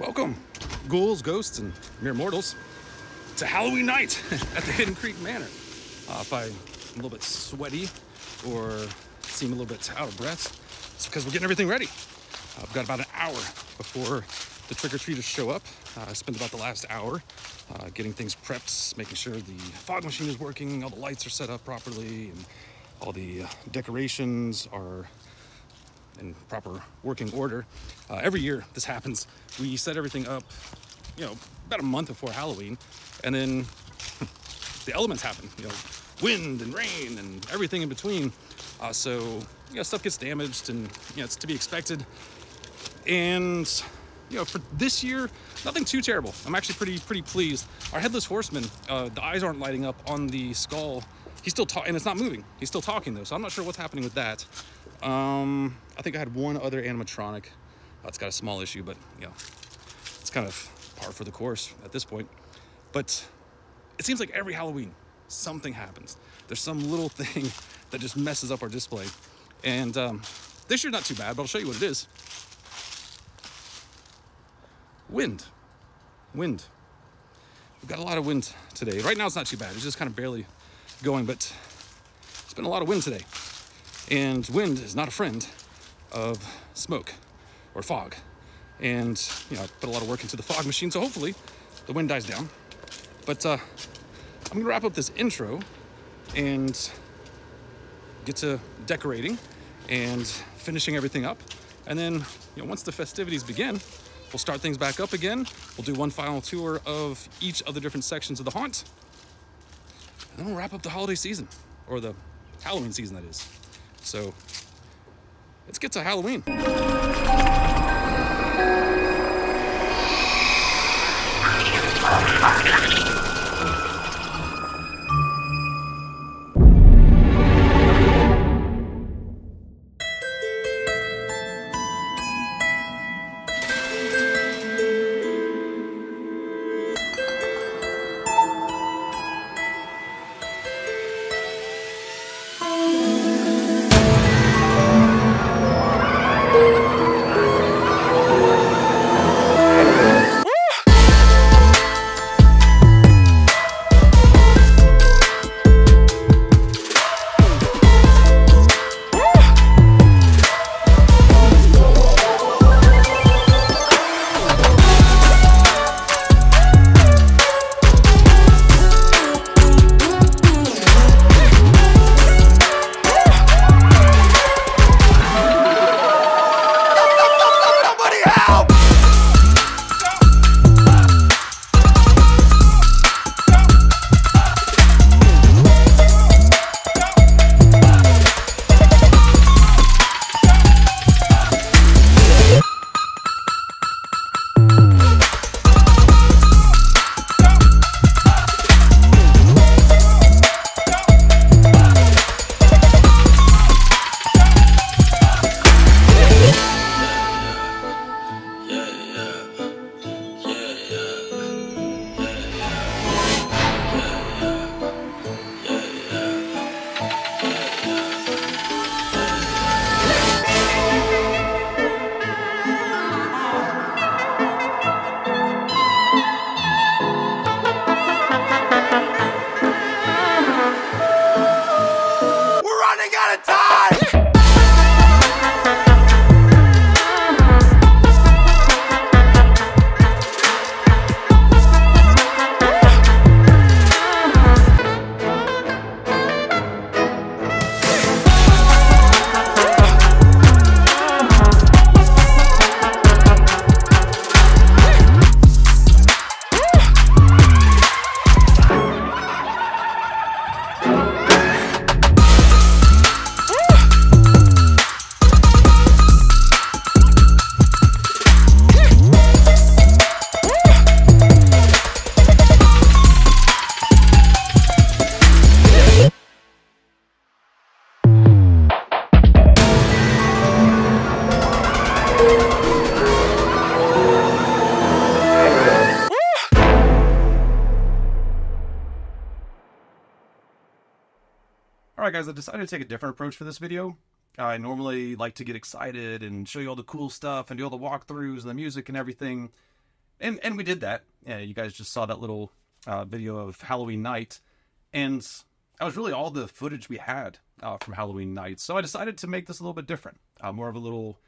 Welcome, ghouls, ghosts, and mere mortals, to Halloween night at the Hidden Creek Manor. Uh, if I'm a little bit sweaty or seem a little bit out of breath, it's because we're getting everything ready. I've got about an hour before the trick-or-treaters show up. Uh, I spent about the last hour uh, getting things prepped, making sure the fog machine is working, all the lights are set up properly, and all the uh, decorations are in proper working order. Uh, every year this happens. We set everything up, you know, about a month before Halloween, and then the elements happen. You know, wind and rain and everything in between. Uh, so you know, stuff gets damaged, and you know, it's to be expected. And you know, for this year, nothing too terrible. I'm actually pretty pretty pleased. Our headless horseman, uh, the eyes aren't lighting up on the skull. He's still talking, and it's not moving. He's still talking though, so I'm not sure what's happening with that. Um, I think I had one other animatronic. That's got a small issue, but you know, it's kind of par for the course at this point. But it seems like every Halloween, something happens. There's some little thing that just messes up our display. And um, this year, not too bad, but I'll show you what it is. Wind. Wind. We've got a lot of wind today. Right now, it's not too bad. It's just kind of barely going, but it's been a lot of wind today. And wind is not a friend of smoke or fog. And, you know, I put a lot of work into the fog machine, so hopefully the wind dies down. But uh, I'm gonna wrap up this intro and get to decorating and finishing everything up. And then, you know, once the festivities begin, we'll start things back up again. We'll do one final tour of each of the different sections of the haunt. And we'll wrap up the holiday season, or the Halloween season, that is. So let's get to Halloween. Alright guys, I decided to take a different approach for this video. I normally like to get excited and show you all the cool stuff and do all the walkthroughs and the music and everything. and and we did that. Yeah, you guys just saw that little uh, video of Halloween night, and that was really all the footage we had uh, from Halloween night. So I decided to make this a little bit different, uh, more of a little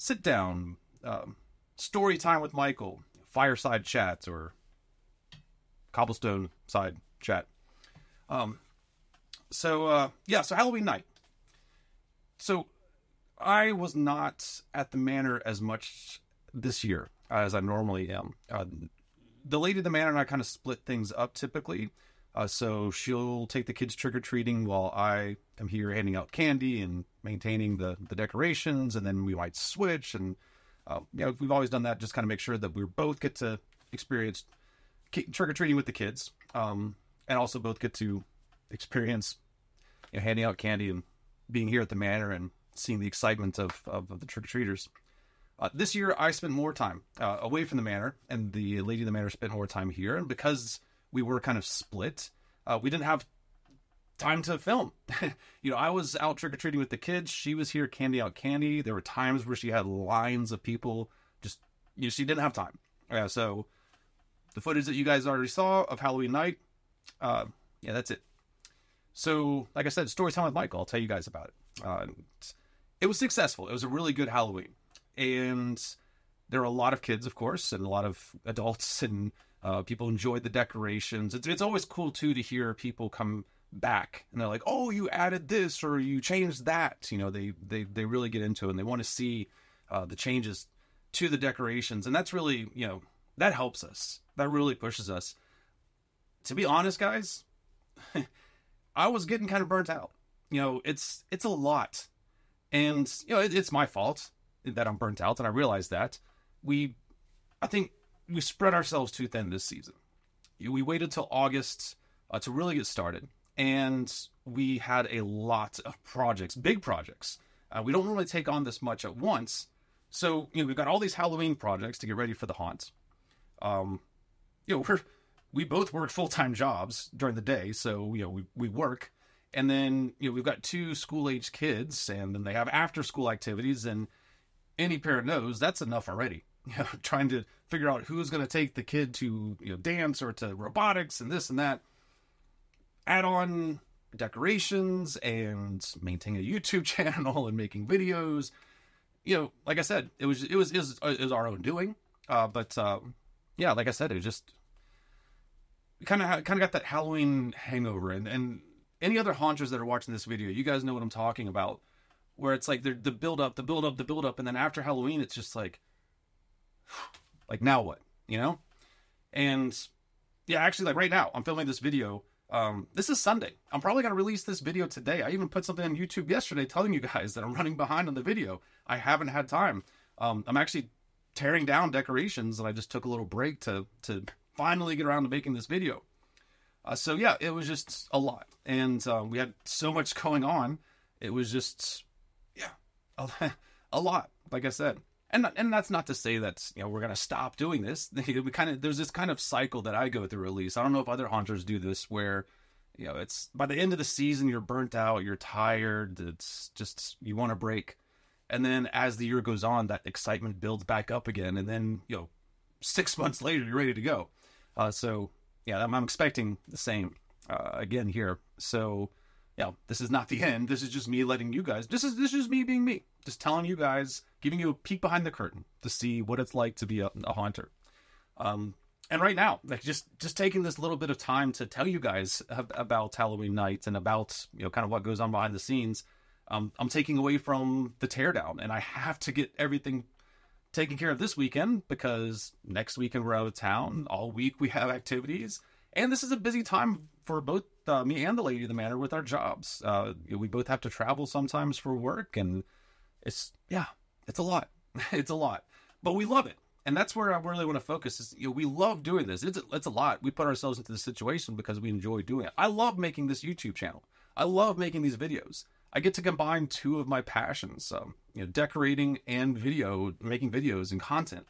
sit down um, story time with Michael, fireside chats, or cobblestone side chat. Um, so uh, yeah, so Halloween night. So I was not at the manor as much this year as I normally am. Uh, the lady of the manor and I kind of split things up typically. Uh, so she'll take the kids trick or treating while I am here handing out candy and maintaining the the decorations, and then we might switch. And uh, you know, we've always done that, just kind of make sure that we both get to experience trick or treating with the kids, um, and also both get to experience you know, handing out candy and being here at the manor and seeing the excitement of of, of the trick or treaters. Uh, this year, I spent more time uh, away from the manor, and the lady of the manor spent more time here. And because we were kind of split, uh, we didn't have time to film. you know, I was out trick or treating with the kids. She was here candy out candy. There were times where she had lines of people. Just you know, she didn't have time. Yeah, so the footage that you guys already saw of Halloween night, uh, yeah, that's it. So, like I said, story time with Michael. I'll tell you guys about it. Uh, it was successful. It was a really good Halloween and there are a lot of kids, of course, and a lot of adults, and uh, people enjoyed the decorations. It's it's always cool too to hear people come back and they're like, "Oh, you added this or you changed that." You know, they they they really get into it and they want to see uh, the changes to the decorations, and that's really you know that helps us. That really pushes us. To be honest, guys, I was getting kind of burnt out. You know, it's it's a lot, and you know it, it's my fault that I'm burnt out, and I realize that we, I think we spread ourselves too thin this season. We waited till August uh, to really get started, and we had a lot of projects, big projects. Uh, we don't really take on this much at once, so you know we've got all these Halloween projects to get ready for the haunt. Um, you know we're we both work full time jobs during the day, so you know we we work, and then you know we've got two school age kids, and then they have after school activities, and any parent knows that's enough already. You know, trying to figure out who's going to take the kid to you know dance or to robotics and this and that. Add on decorations and maintaining a YouTube channel and making videos. You know, like I said, it was it was is is our own doing. Uh, but uh, yeah, like I said, it just kind of kind of got that Halloween hangover. And and any other haunters that are watching this video, you guys know what I'm talking about where it's like the the build up, the build up, the build up, and then after Halloween, it's just like, like now what, you know? And yeah, actually, like right now, I'm filming this video. Um, this is Sunday. I'm probably gonna release this video today. I even put something on YouTube yesterday telling you guys that I'm running behind on the video. I haven't had time. Um, I'm actually tearing down decorations, and I just took a little break to to finally get around to making this video. Uh, so yeah, it was just a lot, and uh, we had so much going on. It was just a, a lot, like I said. And and that's not to say that you know we're gonna stop doing this. We kind of there's this kind of cycle that I go through release. I don't know if other haunters do this where you know it's by the end of the season you're burnt out, you're tired, it's just you want to break, and then as the year goes on, that excitement builds back up again, and then you know six months later you're ready to go. Uh, so yeah, I'm, I'm expecting the same uh, again here. So yeah, this is not the end. This is just me letting you guys. This is this is me being me just telling you guys, giving you a peek behind the curtain to see what it's like to be a, a haunter. Um, and right now, like just just taking this little bit of time to tell you guys about Halloween night and about you know kind of what goes on behind the scenes. Um, I'm taking away from the teardown, and I have to get everything taken care of this weekend because next weekend we're out of town. All week we have activities, and this is a busy time for both uh, me and the lady of the manor with our jobs. Uh, we both have to travel sometimes for work, and it's yeah, it's a lot. it's a lot, but we love it, and that's where I really want to focus. Is you know we love doing this. It's it's a lot. We put ourselves into this situation because we enjoy doing it. I love making this YouTube channel. I love making these videos. I get to combine two of my passions, um, you know, decorating and video, making videos and content.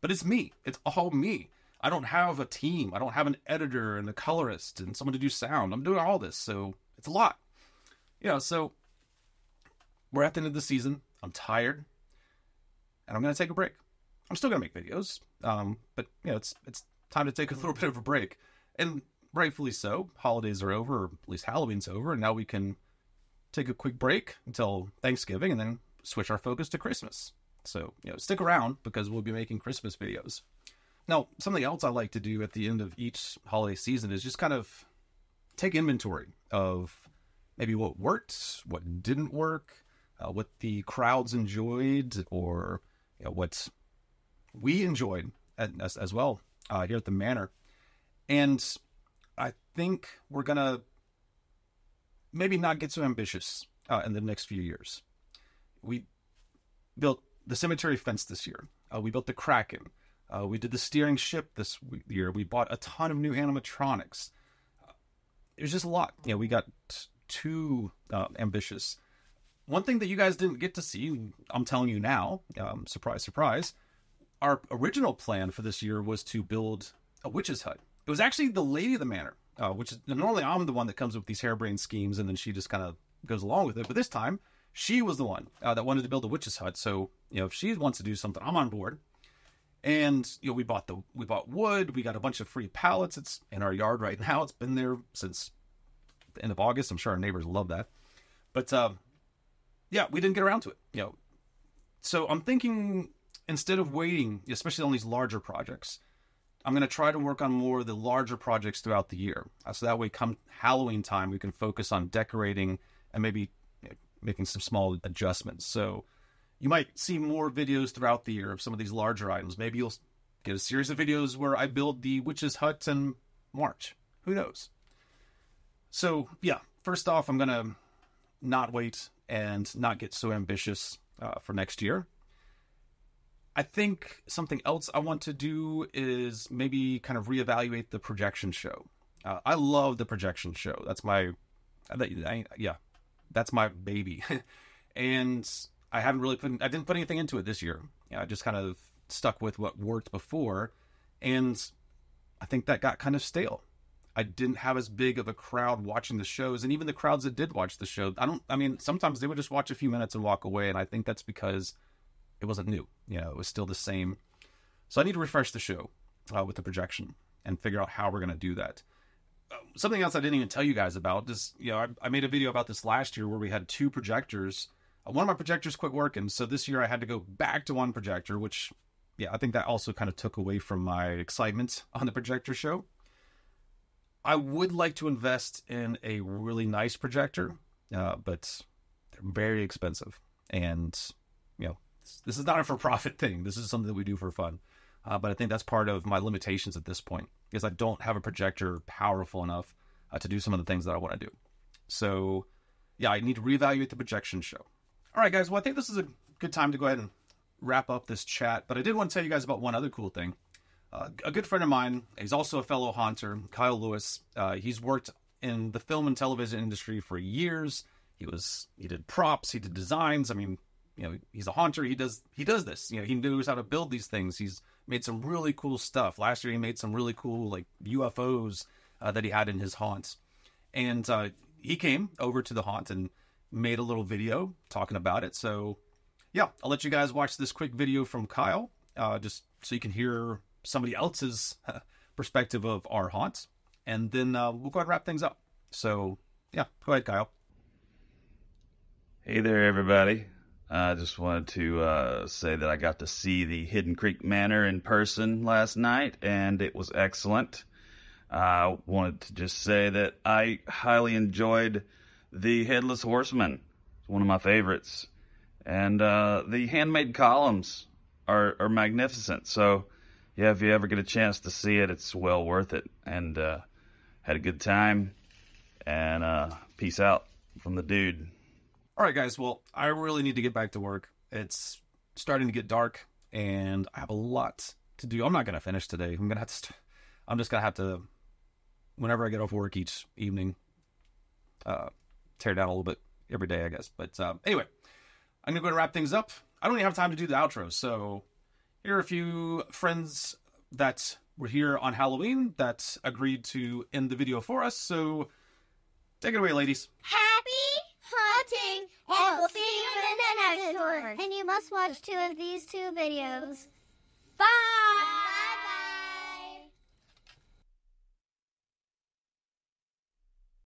But it's me. It's all me. I don't have a team. I don't have an editor and a colorist and someone to do sound. I'm doing all this, so it's a lot. You know, so we're at the end of the season. I'm tired, and I'm going to take a break. I'm still gonna make videos, um, but you know, it's it's time to take a little bit of a break, and rightfully so. Holidays are over, or at least Halloween's over, and now we can take a quick break until Thanksgiving, and then switch our focus to Christmas. So you know, stick around because we'll be making Christmas videos. Now, something else I like to do at the end of each holiday season is just kind of take inventory of maybe what worked, what didn't work, uh, what the crowds enjoyed, or you know, what we enjoyed as, as well uh, here at the Manor. And I think we're going to maybe not get so ambitious uh, in the next few years. We built the cemetery fence this year, uh, we built the Kraken. Uh, we did the steering ship this year. We bought a ton of new animatronics. it was just a lot. You know, we got too uh, ambitious. One thing that you guys didn't get to see, I'm telling you now, um, surprise, surprise, our original plan for this year was to build a witch's hut. It was actually the lady of the manor, uh, which is normally I'm the one that comes up with these harebrained schemes and then she just kind of goes along with it. But this time, she was the one uh, that wanted to build a witch's hut. So, you know, if she wants to do something, I'm on board. And you know, we bought the we bought wood. We got a bunch of free pallets. It's in our yard right now. It's been there since the end of August. I'm sure our neighbors love that. But um, yeah, we didn't get around to it. You know, so I'm thinking instead of waiting, especially on these larger projects, I'm going to try to work on more of the larger projects throughout the year. Uh, so that way, come Halloween time, we can focus on decorating and maybe you know, making some small adjustments. So you might see more videos throughout the year of some of these larger items. Maybe you'll get a series of videos where I build the witch's hut in March. Who knows? So, yeah, first off, I'm going to not wait and not get so ambitious uh, for next year. I think something else I want to do is maybe kind of reevaluate the projection show. Uh, I love the projection show. That's my, I, I, yeah, that's my baby. and I haven't really put, I didn't put anything into it this year. Yeah, I just kind of stuck with what worked before. And I think that got kind of stale. I didn't have as big of a crowd watching the shows. And even the crowds that did watch the show, I don't, I mean, sometimes they would just watch a few minutes and walk away. And I think that's because it wasn't new. You know, it was still the same. So I need to refresh the show uh, with the projection and figure out how we're going to do that. Uh, something else I didn't even tell you guys about is, you know, I, I, made a video about this last year where we had two projectors. One of my projectors quit working, so this year I had to go back to one projector, which, yeah, I think that also kind of took away from my excitement on the projector show. I would like to invest in a really nice projector, uh, but they're very expensive, and you know this is not a for profit thing. This is something that we do for fun. Uh, but I think that's part of my limitations at this point because I don't have a projector powerful enough uh, to do some of the things that I want to do. So, yeah, I need to reevaluate the projection show. All right, guys. Well, I think this is a good time to go ahead and wrap up this chat. But I did want to tell you guys about one other cool thing. Uh, a good friend of mine, he's also a fellow haunter, Kyle Lewis. Uh, he's worked in the film and television industry for years. He was he did props, he did designs. I mean, you know he's a haunter he does he does this you know he knows how to build these things he's made some really cool stuff last year he made some really cool like ufos uh, that he had in his haunts and uh, he came over to the haunt and made a little video talking about it so yeah i'll let you guys watch this quick video from kyle uh, just so you can hear somebody else's perspective of our haunts. and then uh, we'll go ahead and wrap things up so yeah go ahead kyle hey there everybody I just wanted to uh, say that I got to see the Hidden Creek Manor in person last night, and it was excellent. I wanted to just say that I highly enjoyed the Headless Horseman. It's one of my favorites. And uh, the handmade columns are, are magnificent. So, yeah, if you ever get a chance to see it, it's well worth it. And uh, had a good time. And uh, peace out from the dude. All right, guys. Well, I really need to get back to work. It's starting to get dark, and I have a lot to do. I'm not gonna finish today. I'm gonna have to. St- I'm just gonna have to. Whenever I get off work each evening, uh, tear down a little bit every day, I guess. But uh, anyway, I'm gonna go and wrap things up. I don't even have time to do the outro, so here are a few friends that were here on Halloween that agreed to end the video for us. So take it away, ladies. Happy hunting, and we'll see you in the next one. And you must watch two of these two videos.